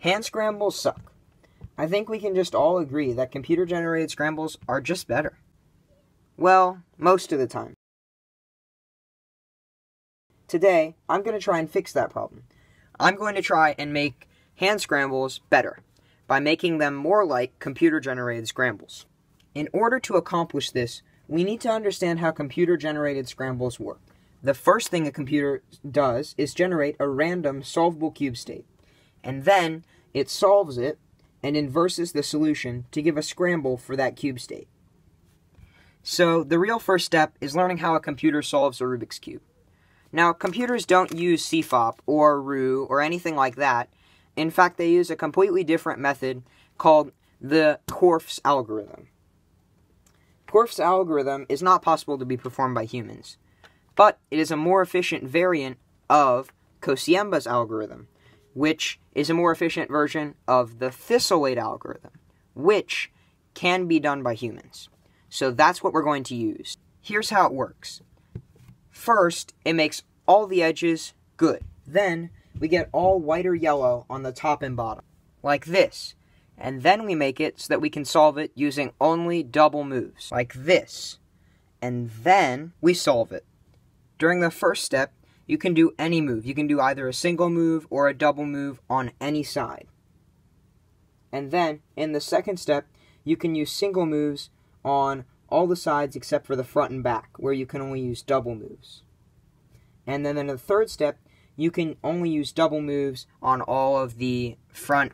Hand scrambles suck. I think we can just all agree that computer generated scrambles are just better. Well, most of the time. Today, I'm going to try and fix that problem. I'm going to try and make hand scrambles better by making them more like computer generated scrambles. In order to accomplish this, we need to understand how computer generated scrambles work. The first thing a computer does is generate a random solvable cube state, and then it solves it and inverses the solution to give a scramble for that cube state. So, the real first step is learning how a computer solves a Rubik's Cube. Now, computers don't use CFOP or Roux or anything like that. In fact, they use a completely different method called the Korf's algorithm. Korf's algorithm is not possible to be performed by humans, but it is a more efficient variant of Kociemba's algorithm, which is a more efficient version of the Thistlethwaite algorithm, which can be done by humans. So that's what we're going to use. Here's how it works. First, it makes all the edges good. Then, we get all white or yellow on the top and bottom, like this and then we make it so that we can solve it using only double moves, like this. And then we solve it. During the first step, you can do any move. You can do either a single move or a double move on any side. And then, in the second step, you can use single moves on all the sides except for the front and back, where you can only use double moves. And then in the third step, you can only use double moves on all of the front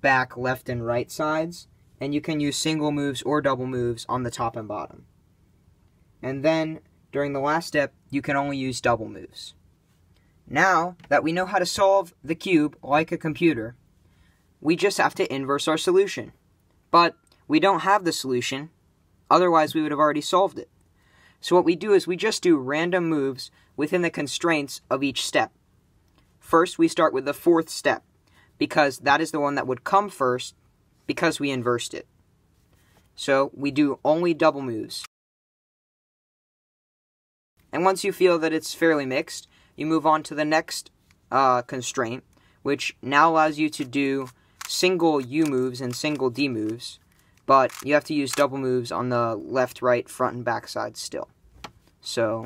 back, left, and right sides, and you can use single moves or double moves on the top and bottom. And then, during the last step, you can only use double moves. Now that we know how to solve the cube like a computer, we just have to inverse our solution. But we don't have the solution, otherwise we would have already solved it. So what we do is we just do random moves within the constraints of each step. First, we start with the fourth step, because that is the one that would come first because we inversed it. So we do only double moves. And once you feel that it's fairly mixed, you move on to the next uh, constraint, which now allows you to do single U moves and single D moves, but you have to use double moves on the left, right, front, and back side still. So,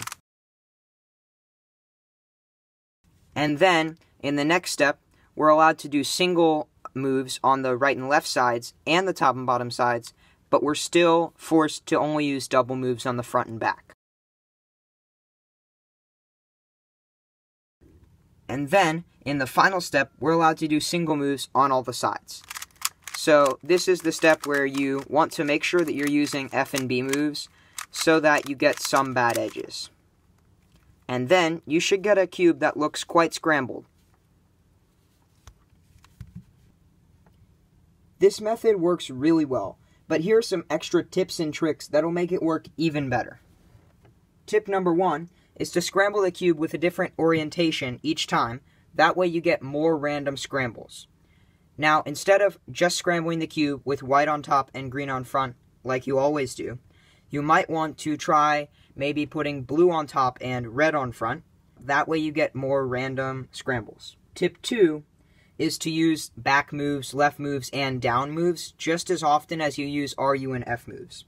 and then in the next step, we're allowed to do single moves on the right and left sides and the top and bottom sides, but we're still forced to only use double moves on the front and back. And then, in the final step, we're allowed to do single moves on all the sides. So this is the step where you want to make sure that you're using F and B moves so that you get some bad edges. And then you should get a cube that looks quite scrambled. This method works really well, but here are some extra tips and tricks that'll make it work even better. Tip number one is to scramble the cube with a different orientation each time, that way you get more random scrambles. Now, instead of just scrambling the cube with white on top and green on front, like you always do, you might want to try maybe putting blue on top and red on front. That way you get more random scrambles. Tip 2 is to use back moves, left moves, and down moves just as often as you use RU and F moves.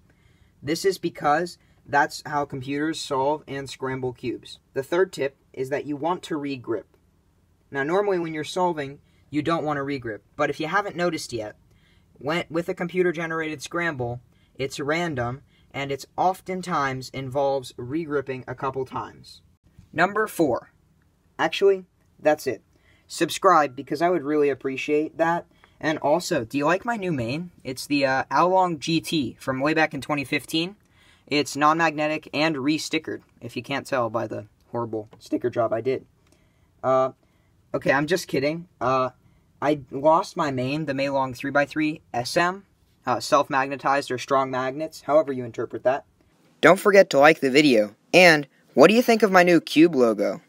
This is because that's how computers solve and scramble cubes. The third tip is that you want to regrip. Now, normally when you're solving, you don't want to regrip, but if you haven't noticed yet, when, with a computer-generated scramble, it's random, and it oftentimes involves regripping a couple times. Number four. Actually, that's it subscribe because I would really appreciate that. And also, do you like my new main? It's the uh, Aolong GT from way back in 2015. It's non-magnetic and re-stickered, if you can't tell by the horrible sticker job I did. Uh, okay, I'm just kidding. Uh, I lost my main, the Meilong 3x3 SM, uh, self-magnetized or strong magnets, however you interpret that. Don't forget to like the video. And, what do you think of my new cube logo?